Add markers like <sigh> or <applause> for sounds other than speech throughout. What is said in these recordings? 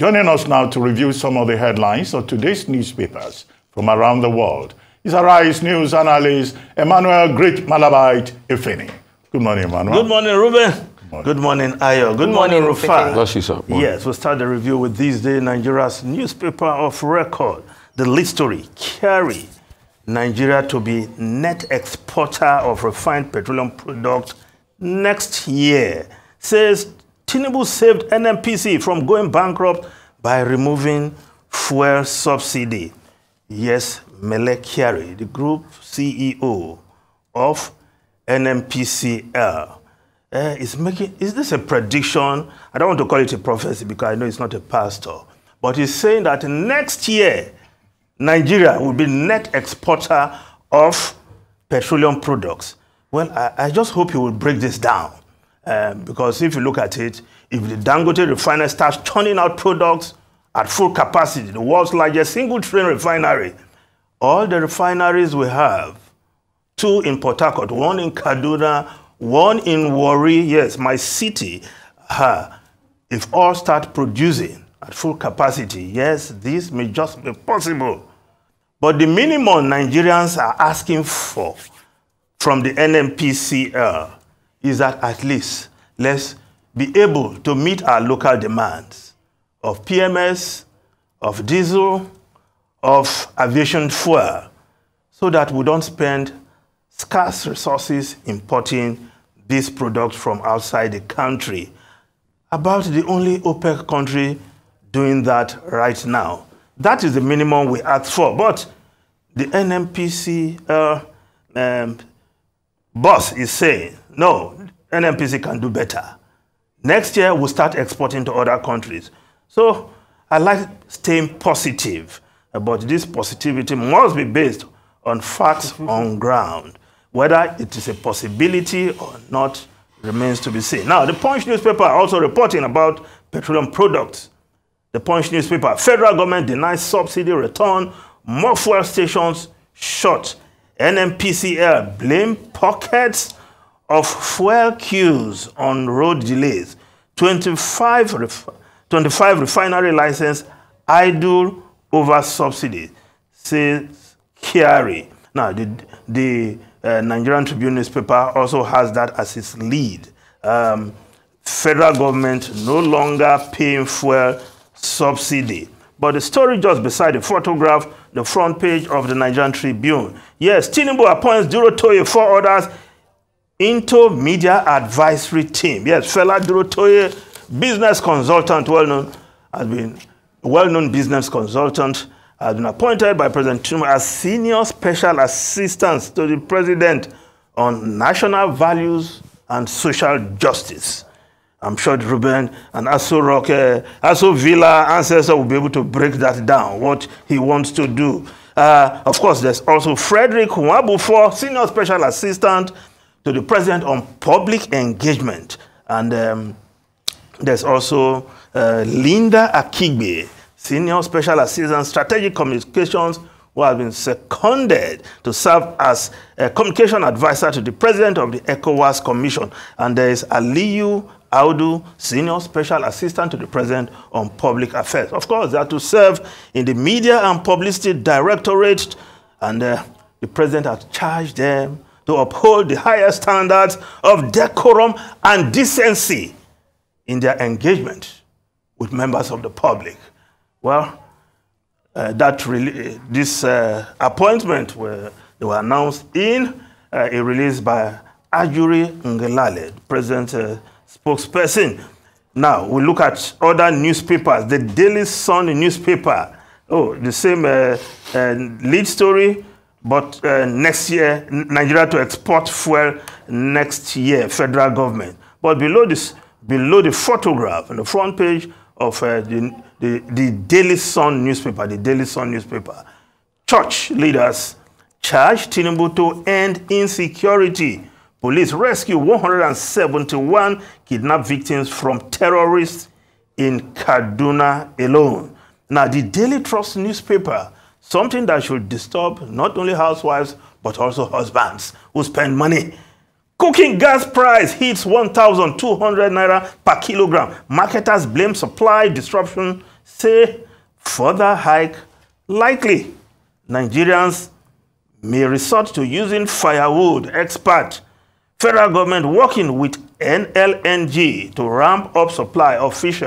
Joining us now to review some of the headlines of today's newspapers from around the world is Arise News analyst Emmanuel Great Malabite Efeni. Good morning, Emmanuel. Good morning, Ruben. Good morning, Good morning Ayo. Good, Good morning, morning Rufa. Bless you, sir. Yes, we'll start the review with this day Nigeria's newspaper of record. The lead story, Kyari, Nigeria to be net exporter of refined petroleum products next year, says Tinubu saved NNPC from going bankrupt by removing fuel subsidy. Yes, Mele Kyari, the group CEO of NNPCL, uh, is making, is this a prediction? I don't want to call it a prophecy because I know it's not a pastor, but he's saying that next year, Nigeria will be net exporter of petroleum products. Well, I, I just hope he will break this down. Um, because if you look at it, if the Dangote refinery starts churning out products at full capacity, the world's largest single train refinery, all the refineries we have, two in Port Harcourt, one in Kaduna, one in Warri, yes, my city, uh, if all start producing at full capacity, yes, this may just be possible. But the minimum Nigerians are asking for from the NNPCL is that at least let's be able to meet our local demands of PMS, of diesel, of aviation fuel, so that we don't spend scarce resources importing these products from outside the country. About the only OPEC country doing that right now. That is the minimum we ask for. But the NNPC uh, um, boss is saying, no, NNPC can do better. Next year, we'll start exporting to other countries. So I like staying positive, but this positivity must be based on facts on ground. Whether it is a possibility or not remains to be seen. Now, the Punch newspaper also reporting about petroleum products. The Punch newspaper, federal government denies subsidy return, more fuel stations shut. NNPCL blame pockets of fuel queues on road delays. 25, ref 25 refinery license idle over subsidy, says Kyari. Now, the, the uh, Nigerian Tribune newspaper also has that as its lead. Um, federal government no longer paying fuel subsidy. But the story just beside the photograph, the front page of the Nigerian Tribune. Yes, Tinubu appoints Duro Durotoye four others into media advisory team. Yes, Fela Durotoye, business consultant, well-known, has been well-known business consultant, has been appointed by President Tinubu as senior special assistant to the president on national values and social justice. I'm sure Ruben and Aso Rock, uh, Aso Villa ancestor will be able to break that down, what he wants to do. Uh, of course, there's also Frederick Nwabufo, senior special assistant to the president on public engagement. And um, there's also uh, Linda Akhigbe, Senior Special Assistant Strategic Communications, who has been seconded to serve as a communication advisor to the president of the ECOWAS Commission. And there is Aliyu Audu, Senior Special Assistant to the President on Public Affairs. Of course, they are to serve in the Media and Publicity Directorate, and uh, the President has charged them to uphold the highest standards of decorum and decency in their engagement with members of the public. Well, uh, that really, this uh, appointment were, they were announced in uh, a release by Ajuri Ngelale, President uh, spokesperson. Now, we look at other newspapers. The Daily Sun newspaper, oh, the same uh, uh, lead story, but uh, next year, Nigeria to export fuel next year, federal government. But below this, below the photograph on the front page of uh, the, the, the Daily Sun newspaper, the Daily Sun newspaper, church leaders charge Tinubu to end insecurity. Police rescue 171 kidnapped victims from terrorists in Kaduna alone. Now, the Daily Trust newspaper Something that should disturb not only housewives, but also husbands who spend money. Cooking gas price hits 1,200 naira per kilogram. Marketers blame supply disruption, say further hike likely. Nigerians may resort to using firewood. Expert federal government working with NLNG to ramp up supply of fish.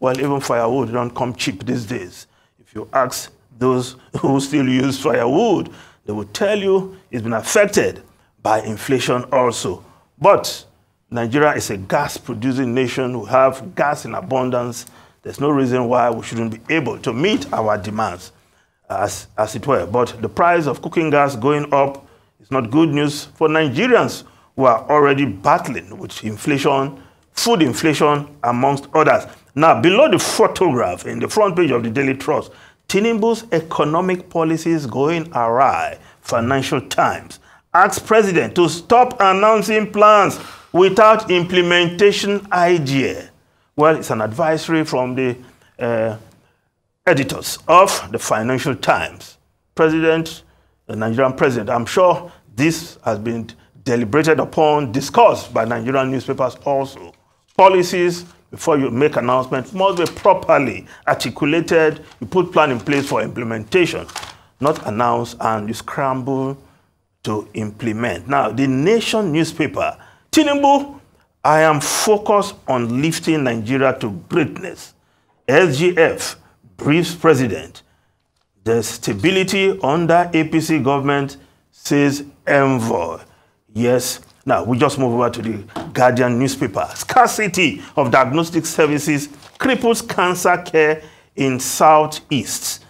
Well, even firewood don't come cheap these days. If you ask those who still use firewood, they will tell you it's been affected by inflation also. But Nigeria is a gas producing nation. We have gas in abundance. There's no reason why we shouldn't be able to meet our demands, as, as it were. But the price of cooking gas going up is not good news for Nigerians who are already battling with inflation, food inflation, amongst others. Now, below the photograph in the front page of the Daily Trust, Tinubu's economic policies going awry, Financial Times asks president to stop announcing plans without implementation idea. Well, it's an advisory from the uh, editors of the Financial Times. President, the Nigerian president, I'm sure this has been deliberated upon, discussed by Nigerian newspapers also. Policies, before you make announcements, must be properly articulated. You put plan in place for implementation, not announce and you scramble to implement. Now, the Nation newspaper, Tinubu, I am focused on lifting Nigeria to greatness. SGF briefs president. The stability under APC government says envoy. Yes. Now, we just move over to the Guardian newspaper. Scarcity of diagnostic services cripples cancer care in Southeast.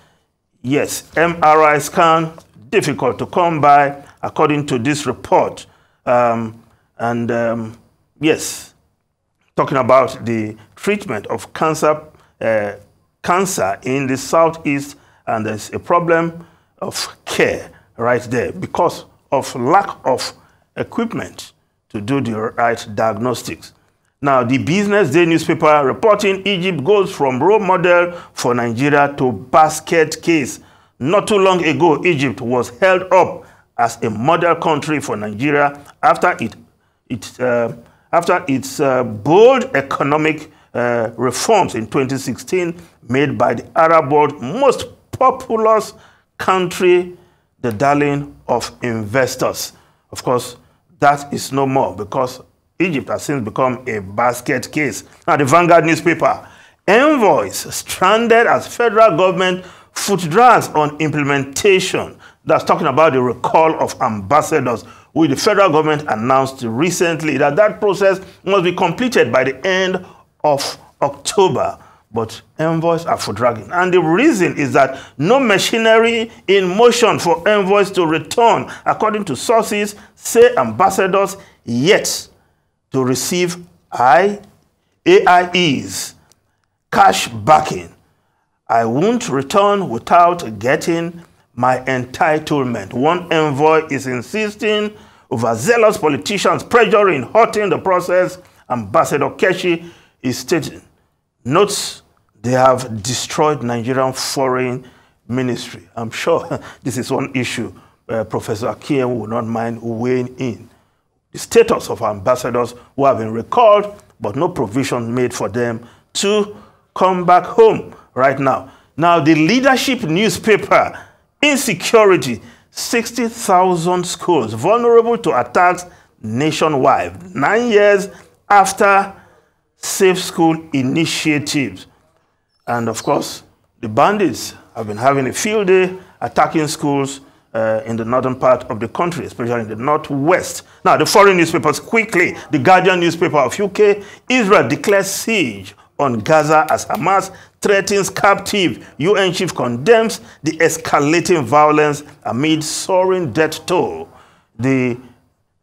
Yes, MRI scan, difficult to come by according to this report. Um, and um, yes, talking about the treatment of cancer, uh, cancer in the southeast, and there's a problem of care right there because of lack of equipment to do the right diagnostics. Now, the Business Day newspaper reporting Egypt goes from role model for Nigeria to basket case. Not too long ago, Egypt was held up as a model country for Nigeria after it, it uh, after its uh, bold economic uh, reforms in 2016 made by the Arab world's most populous country, the darling of investors. Of course, that is no more because Egypt has since become a basket case. Now, the Vanguard newspaper, envoys stranded as federal government foot drags on implementation that's talking about the recall of ambassadors, which the federal government announced recently that that process must be completed by the end of October. But envoys are for dragging. And the reason is that no machinery in motion for envoys to return, according to sources, say ambassadors yet to receive I, AIEs, cash backing. I won't return without getting my entitlement. One envoy is insisting overzealous politicians pressuring, hurting the process. Ambassador Keshi is stating, notes they have destroyed Nigerian foreign ministry. I'm sure <laughs> this is one issue uh, Professor Akiem will not mind weighing in. The status of ambassadors who have been recalled, but no provision made for them to come back home right now. Now, the leadership newspaper Insecurity 60,000 schools vulnerable to attacks nationwide, nine years after Safe School initiatives. And of course, the bandits have been having a field day attacking schools uh, in the northern part of the country, especially in the northwest. Now, the foreign newspapers quickly, the Guardian newspaper of UK, Israel declares siege on Gaza as Hamas threatens captive. UN chief condemns the escalating violence amid soaring death toll. The,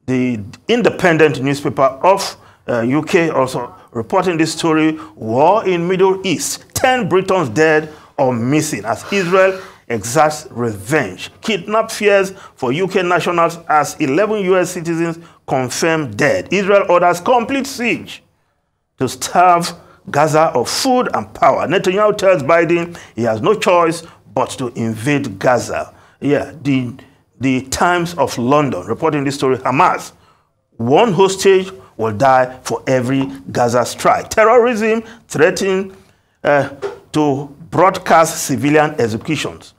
the independent newspaper of uh, UK also reporting this story, war in Middle East, 10 Britons dead or missing as Israel exacts revenge. Kidnap fears for UK nationals as 11 US citizens confirmed dead. Israel orders complete siege to starve Gaza of food and power. Netanyahu tells Biden he has no choice but to invade Gaza. Yeah, the, the Times of London reporting this story, Hamas, one hostage will die for every Gaza strike. Terrorism threatening uh, to broadcast civilian executions.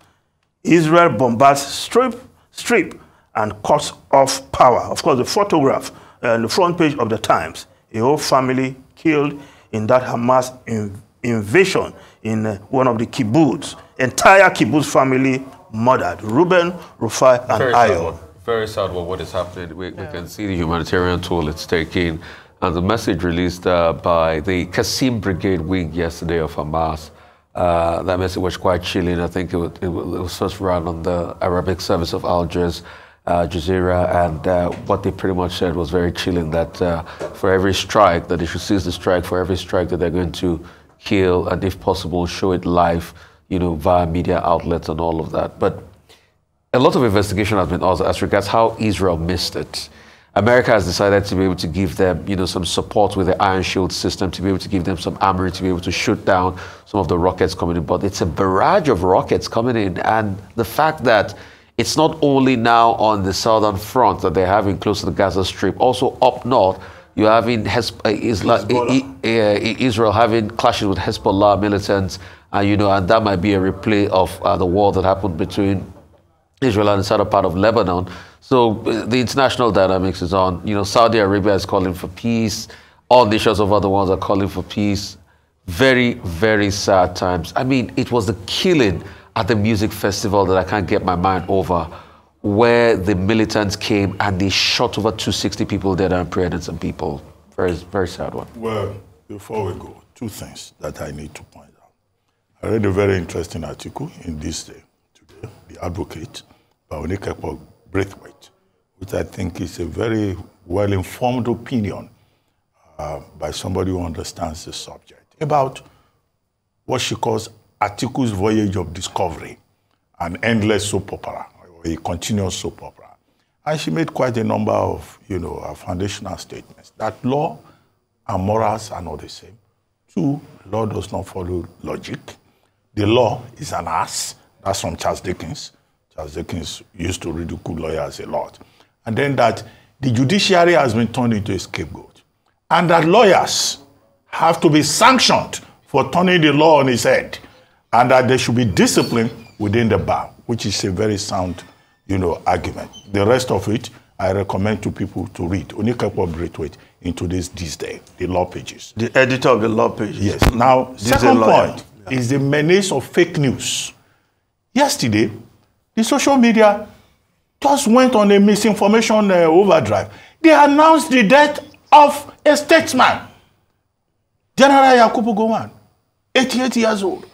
Israel bombards strip, strip and cuts off power. Of course, the photograph on the front page of the Times, a whole family killed in that Hamas in, invasion in uh, one of the kibbutz. Entire kibbutz family murdered. Ruben, Rufai, and Very Ayo. sad. Very sad what, what is happening. We, we can see the humanitarian toll it's taking. And the message released uh, by the Qassam Brigade wing yesterday of Hamas, uh, that message was quite chilling. I think it was, it was, first run on the Arabic service of Algiers, uh, Jazeera, and uh, what they pretty much said was very chilling that uh, for every strike, that they should cease the strike, for every strike that they're going to kill, and if possible, show it live, you know, via media outlets and all of that. But a lot of investigation has been also as regards how Israel missed it. America has decided to be able to give them, you know, some support with the Iron Shield system, to be able to give them some armory, to be able to shoot down some of the rockets coming in. But it's a barrage of rockets coming in, and the fact that it's not only now on the southern front that they're having close to the Gaza Strip, also up north, you're having Hes- uh, Isla- I- I- uh, Israel having clashes with Hezbollah militants, uh, you know, and that might be a replay of uh, the war that happened between Israel and the southern part of Lebanon. So uh, the international dynamics is on. You know, Saudi Arabia is calling for peace. All nations of other ones are calling for peace. Very, very sad times. I mean, it was the killing at the music festival that I can't get my mind over, where the militants came and they shot over 260 people dead and beheaded some people. Very, very sad one. Well, before we go, two things that I need to point out. I read a very interesting article in this day today, The Advocate, Onikepo Braithwaite, which I think is a very well informed opinion uh, by somebody who understands the subject about what she calls Atiku's voyage of discovery, an endless soap opera, a continuous soap opera. And she made quite a number of, you know, foundational statements that law and morals are not the same. Two, law does not follow logic. The law is an ass. That's from Charles Dickens. Charles Dickens used to ridicule lawyers a lot. And then that the judiciary has been turned into a scapegoat. And that lawyers have to be sanctioned for turning the law on its head. And that there should be discipline within the bar, which is a very sound, you know, argument. The rest of it, I recommend to people to read. Onikepo Braithwaite in today's This Day, the law pages. The editor of the law page. Yes. Now, This second point is the menace of fake news. Yesterday, the social media just went on a misinformation uh, overdrive. They announced the death of a statesman, General Yakubu Gowon, 88 years old.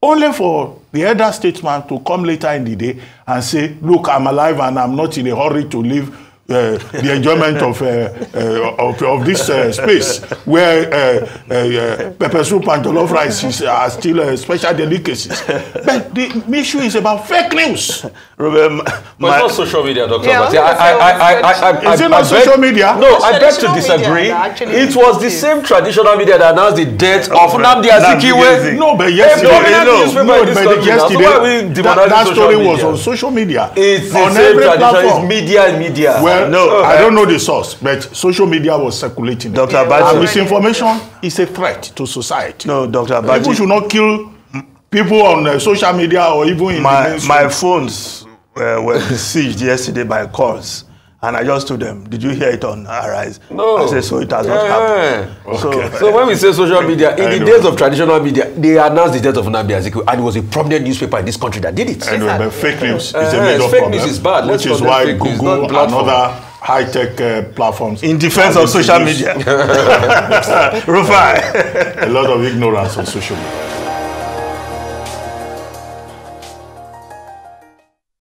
Only for the elder statesman to come later in the day and say, look, I'm alive and I'm not in a hurry to leave uh, the enjoyment of, uh, uh, of, of this uh, space where uh, uh, uh, pepper soup and jollof rice is, are still uh, special delicacies. But the issue is about fake news. Ruben, But my- it's not social media, Dr. Yeah, I gonna say, I, I, I, I, I, Is it I not beg- social media? No, I beg to Traditional disagree. It was the same traditional media that announced the death of Nnamdi Azikiwe. No, but yesterday, no, no, this but yesterday that, that story media? was on social media. It's the on same every tradition. platform. Media and media. Well, No, I don't know the source, but social media was circulating. Dr. And Abachi. misinformation is a threat to society. No, Dr. People Abachi. should not kill people on uh, social media or even in the my, mainstream. my phones uh, were <laughs> besieged yesterday by calls. And I just told them, did you hear it on Arise? No. I said, so it has not happened. Okay. So, <laughs> So when we say social media, in I the know. days of traditional media, they announced the death of Nnamdi Azikiwe, and it was a prominent newspaper in this country that did it. Anyway, but fake news is Uh, a yes, major fake problem. news is bad. Let's Which is why fake news, Google not and platform. other high-tech uh, platforms in defense of social media. <laughs> Rufai. <laughs> a lot of ignorance on social media.